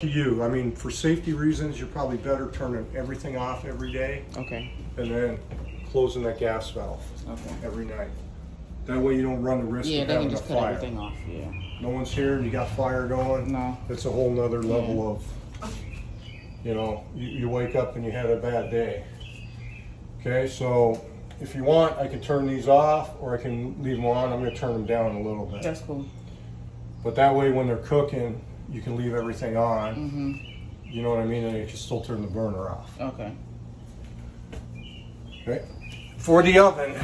to you. I mean, for safety reasons, you're probably better turning everything off every day Okay. and then closing that gas valve Okay. every night. That way you don't run the risk Yeah, of they can having a just cut fire. everything off. Yeah. No one's here and you got fire going. No. It's a whole nother level of, you know, you, you wake up and you had a bad day. Okay, so if you want, I can turn these off or I can leave them on. I'm gonna turn them down a little bit. That's cool. But that way when they're cooking, you can leave everything on. Mhm. You know what I mean? And you can still turn the burner off. Okay. Okay. For the oven,